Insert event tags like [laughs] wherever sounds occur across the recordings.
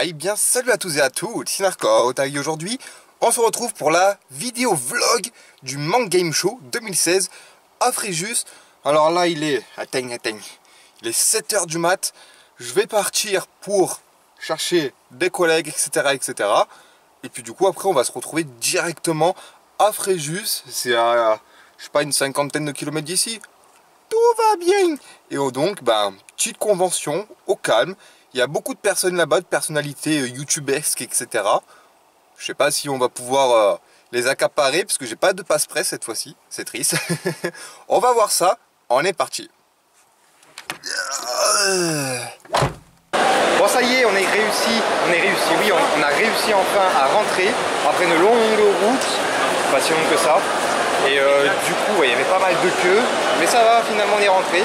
Bien salut à tous et à toutes, c'est Narco aujourd'hui on se retrouve pour la vidéo vlog du Mang Game Show 2016 à Fréjus. Alors là il est, atteigne, atteigne, il est 7h du mat, je vais partir pour chercher des collègues etc etc. Et puis du coup après on va se retrouver directement à Fréjus, c'est à je sais pas une cinquantaine de kilomètres d'ici. Tout va bien Et donc, ben, petite convention, au calme, il y a beaucoup de personnes là-bas, de personnalités euh, youtubesques, etc. Je sais pas si on va pouvoir euh, les accaparer, parce que j'ai pas de passe-presse cette fois-ci. C'est triste. [laughs] on va voir ça. On est parti. Bon ça y est, on est réussi, on est réussi, oui, on, a réussi enfin à rentrer après une longue route, pas si longue que ça. Et euh, du coup, il y avait pas mal de queues, mais ça va, finalement on est rentré.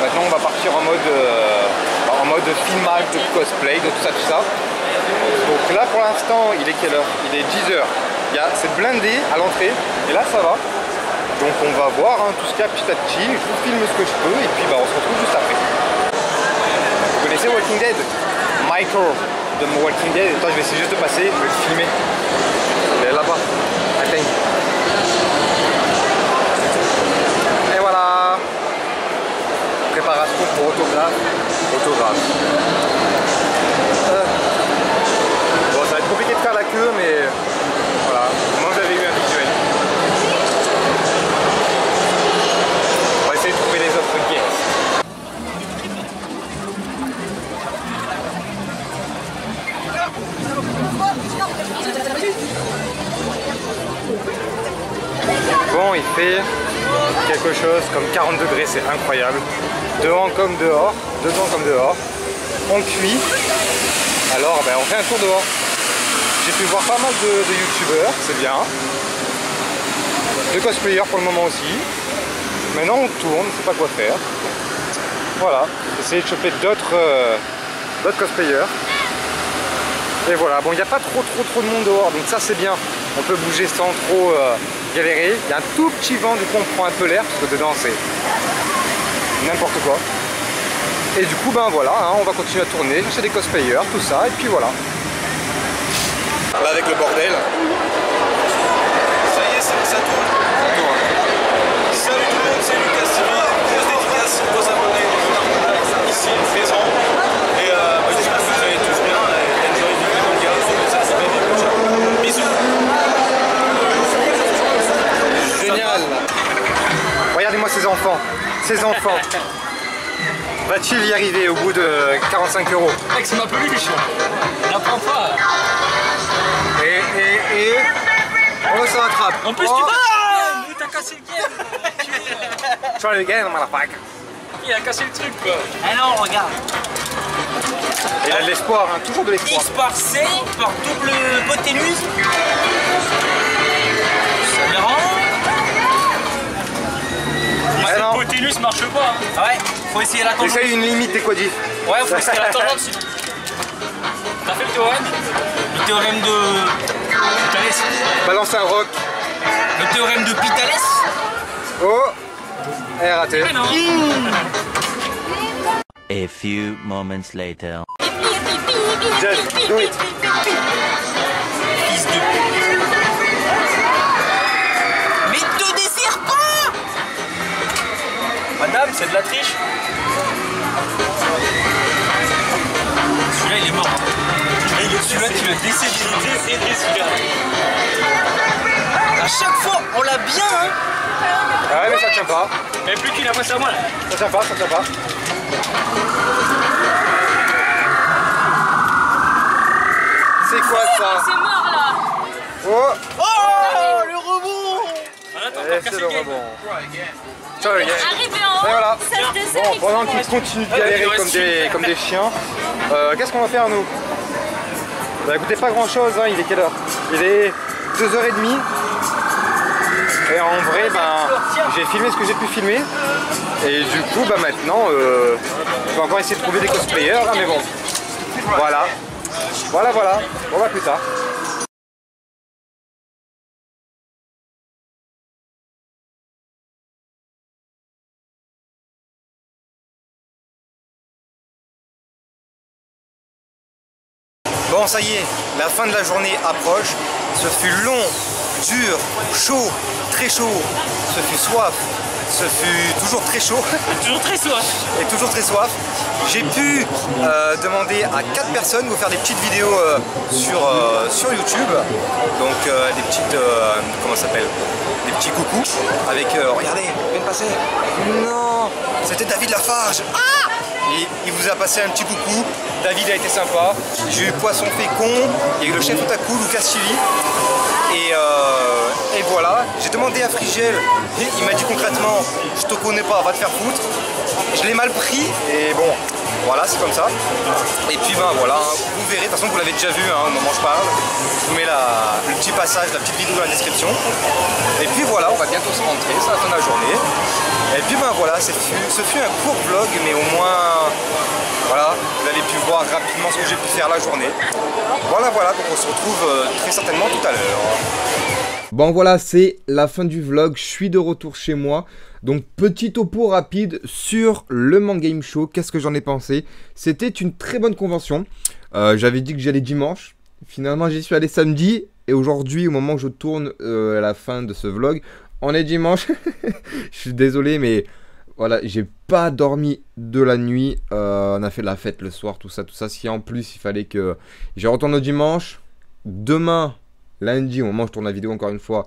Maintenant on va partir en mode mode filmage de cosplay, de tout ça, tout ça. Donc là pour l'instant, il est quelle heure? Il est 10h. C'est blindé à l'entrée, et là ça va. Donc on va voir hein, tout ce qu'il y a petit à petit, je vous filme ce que je peux, et puis bah, on se retrouve juste après. Vous connaissez Walking Dead? Michael de Walking Dead, Attends, je vais essayer juste de passer, je vais filmer. Il est là-bas, atteigne. Et voilà Pour autographe autographe. Euh, bon, ça va être compliqué de faire la queue, mais voilà, au moins j'avais eu un visuel. On va essayer de trouver les autres guests. Bon, il fait quelque chose comme 40 degrés, c'est incroyable. Dehors comme dehors, dedans comme dehors. On cuit. Alors ben, on fait un tour dehors. J'ai pu voir pas mal de, youtubeurs, c'est bien. De cosplayers pour le moment aussi. Maintenant on tourne, on sait pas quoi faire. Voilà, essayer de choper d'autres euh, cosplayers. Et voilà, bon il n'y a pas trop trop trop de monde dehors, donc ça c'est bien. On peut bouger sans trop euh, galérer. Il y a un tout petit vent, du coup on prend un peu l'air, parce que dedans c'est n'importe quoi. Et du coup ben voilà, hein, on va continuer à tourner, chercher des cosplayers, tout ça, et puis voilà. Là avec le bordel. Ça y est, ça tourne. Ça tourne. Salut tout le monde, c'est Lucas Sylvain, grosse dédicace aux abonnés ici présents. Et euh, bah, j'espère que vous allez tous bien. Enjoy the video, ça se fait Bisous. Génial. Regardez-moi ces enfants. Ces enfants. Va-t-il y arriver au bout de 45 euros Mec, c'est ma peluche N'apprends pas. Et, et, et... On se rattrape. En plus, oh. tu vas Mais t'as cassé le game. Try it again, motherfucker Il a cassé le truc, quoi. Ah non, regarde. Il a de l'espoir, hein, toujours de l'espoir. X par C, par double hypoténuse. Ça me rend L'hypoténuse marche pas. Hein. Ouais, faut essayer la tangente. Essaye une limite des quadifs. Ouais, faut essayer la tangente sinon. T'as fait le théorème Le théorème de Pitales. Balance un rock. Le théorème de Pitales. Oh Eh, raté. Ah non. A few moments later. Just do it. C'est de la triche Celui-là il est mort. Celui-là, tu l'as décédé, décédé celui-là. À chaque fois, on l'a bien, hein Ah ouais, mais ça tient pas. Mais plus qu'une après ça, moi là. Ça tient pas, ça tient pas. C'est quoi ça C'est mort là Oh Oh, le rebond Ah, Eh, t'as c'est cassé le le rebond. En haut, Et voilà. Bon, pendant qu'ils continuent de galérer comme des, comme des chiens, euh, qu'est-ce qu'on va faire nous? Bah écoutez, pas grand chose, hein, il est quelle heure? Il est 2h30. Et en vrai, ben, j'ai filmé ce que j'ai pu filmer. Et du coup, bah maintenant, euh, je vais encore essayer de trouver des cosplayers, hein, mais bon. Voilà. Voilà, voilà. On va plus tard. Bon, ça y est, la fin de la journée approche. Ce fut long, dur, chaud, très chaud. Ce fut soif. Ce fut toujours très chaud. [laughs] Toujours très soif. et toujours très soif. J'ai pu euh, demander à quatre personnes de vous faire des petites vidéos euh, sur, euh, sur YouTube. Donc des petites. comment ça s'appelle? Des petits coucous. Avec. euh, regardez, on vient de passer. Non C'était David Lafarge Ah Il vous a passé un petit coucou. David a été sympa. J'ai eu Poisson Fécond. Il y a eu le chef Otaku, Lucas Chili. Et, euh, et voilà, j'ai demandé à Frigel, il il m'a dit concrètement, je te connais pas, va te faire foutre. Je l'ai mal pris et bon, voilà, c'est comme ça. Et puis ben voilà, hein, vous verrez, de toute façon vous l'avez déjà vu hein, au moment où je parle. Je vous mets le petit passage, la petite vidéo dans la description. Et puis voilà, on va bientôt se rentrer, c'est la fin la journée. Et puis ben voilà, ce fut, ce fut un court vlog, mais au moins, voilà, vous avez pu voir rapidement ce que j'ai pu faire la journée. Voilà, voilà, donc on se retrouve euh, très certainement tout à l'heure. Bon voilà, c'est la fin du vlog, je suis de retour chez moi. Donc petit topo rapide sur le Man Game Show, qu'est-ce que j'en ai pensé? C'était une très bonne convention. Euh, J'avais dit que j'allais dimanche, finalement j'y suis allé samedi. Et aujourd'hui, au moment où je tourne euh, la fin de ce vlog, on est dimanche. [laughs] je suis désolé, mais voilà, j'ai pas dormi de la nuit. Euh, on a fait la fête le soir, tout ça, tout ça. Si en plus il fallait que je retourne au dimanche, demain lundi, au moment où je tourne la vidéo encore une fois,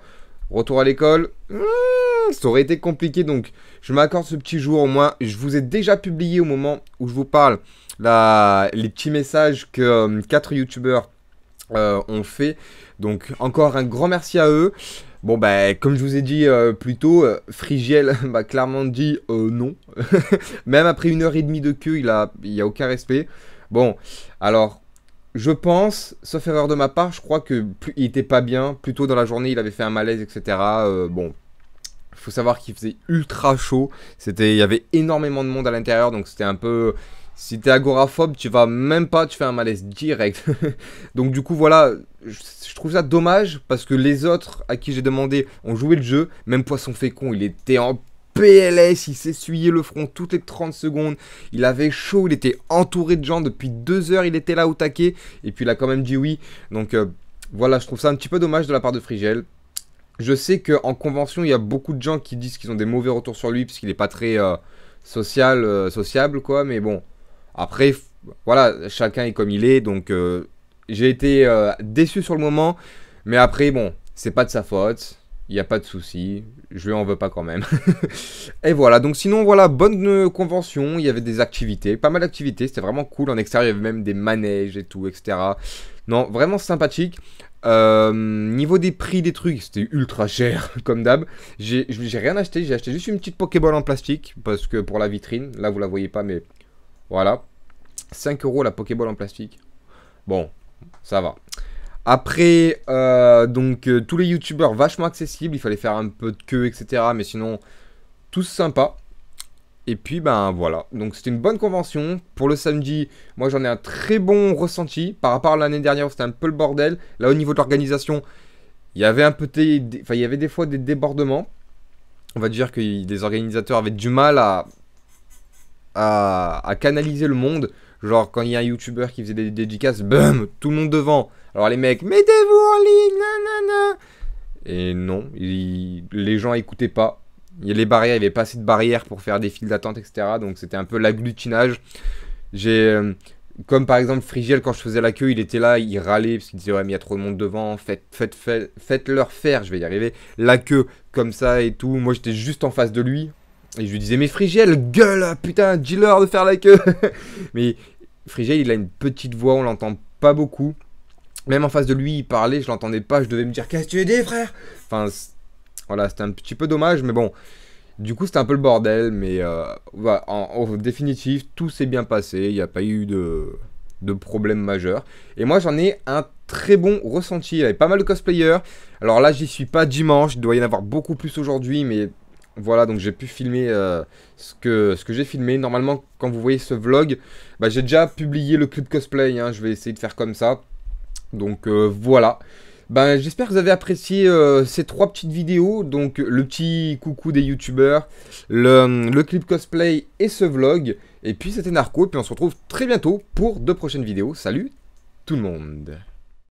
retour à l'école, hmm, ça aurait été compliqué. Donc, je m'accorde ce petit jour au moins. Je vous ai déjà publié au moment où je vous parle les petits messages que euh, quatre youtubeurs euh, ont fait. Donc, encore un grand merci à eux. Bon, bah, comme je vous ai dit euh, plus tôt, euh, Frigiel [laughs] m'a clairement dit non. [laughs] Même après une heure et demie de queue, il a, il y a aucun respect. Bon, alors, je pense, sauf erreur de ma part, je crois que il était pas bien. Plus tôt dans la journée, il avait fait un malaise, etc. Euh, bon, il faut savoir qu'il faisait ultra chaud. C'était, il y avait énormément de monde à l'intérieur, donc c'était un peu. Si t'es agoraphobe, tu vas même pas, tu fais un malaise direct. [laughs] donc du coup, voilà, je trouve ça dommage parce que les autres à qui j'ai demandé ont joué le jeu. Même Poisson Fécond, il était en PLS, il s'essuyait le front toutes les 30 secondes. Il avait chaud, il était entouré de gens depuis deux heures, il était là au taquet. Et puis il a quand même dit oui. Donc euh, voilà, je trouve ça un petit peu dommage de la part de Frigel. Je sais qu'en convention, il y a beaucoup de gens qui disent qu'ils ont des mauvais retours sur lui parce qu'il n'est pas très euh, social, euh, sociable, quoi. Mais bon, après, voilà, chacun est comme il est. Donc j'ai été déçu sur le moment. Mais après, bon, c'est pas de sa faute. Il n'y a pas de souci. Je lui en veux pas quand même. [laughs] Et voilà, donc sinon, voilà, bonne euh, convention. Il y avait des activités, pas mal d'activités. C'était vraiment cool. En extérieur, il y avait même des manèges et tout, etc. Non, vraiment sympathique. Euh, niveau des prix des trucs, c'était ultra cher, [laughs] comme d'hab. J'ai rien acheté, j'ai acheté juste une petite Pokéball en plastique, parce que pour la vitrine, là vous la voyez pas, mais voilà. 5 euros la Pokéball en plastique. Bon, ça va. Après, euh, donc euh, tous les youtubeurs vachement accessibles, il fallait faire un peu de queue, etc. Mais sinon, tous sympas. Et puis ben voilà, donc c'était une bonne convention. Pour le samedi, moi j'en ai un très bon ressenti. Par rapport à l'année dernière c'était un peu le bordel. Là au niveau de l'organisation, il y avait un peu des, enfin, il y avait des fois des débordements. On va dire que les organisateurs avaient du mal à, à canaliser le monde. Genre quand il y a un youtubeur qui faisait des dédicaces, bam, tout le monde devant. Alors les mecs, mettez-vous en ligne, nanana. Et non, les gens écoutaient pas. Il y les barrières, il n'y avait pas assez de barrières pour faire des files d'attente, etc. Donc c'était un peu l'agglutinage. J'ai. euh, comme par exemple Frigiel, quand je faisais la queue, il était là, il râlait parce qu'il disait Ouais, mais il y a trop de monde devant, faites, faites, faites, faites-leur faire, je vais y arriver. La queue, comme ça et tout. Moi j'étais juste en face de lui. Et je lui disais Mais Frigiel, gueule, putain, dis-leur de faire la queue. [laughs] mais Frigiel, il a une petite voix, on l'entend pas beaucoup. Même en face de lui, il parlait, je l'entendais pas, je devais me dire Qu'est-ce que tu dis, frère? Enfin, voilà, c'était un petit peu dommage, mais bon. Du coup, c'était un peu le bordel, mais euh, en, en définitive, tout s'est bien passé. Il n'y a pas eu de, de problème majeur. Et moi, j'en ai un très bon ressenti. Il y avait pas mal de cosplayers. Alors là, j'y suis pas dimanche. Il doit y en avoir beaucoup plus aujourd'hui, mais voilà, donc j'ai pu filmer euh, ce que, ce que j'ai filmé. Normalement, quand vous voyez ce vlog, bah, j'ai déjà publié le clip cosplay. hein. Je vais essayer de faire comme ça. Donc euh, voilà. Ben, j'espère que vous avez apprécié euh, ces trois petites vidéos. Donc, le petit coucou des youtubeurs, le, le clip cosplay et ce vlog. Et puis, c'était Narco. Et puis, on se retrouve très bientôt pour de prochaines vidéos. Salut tout le monde.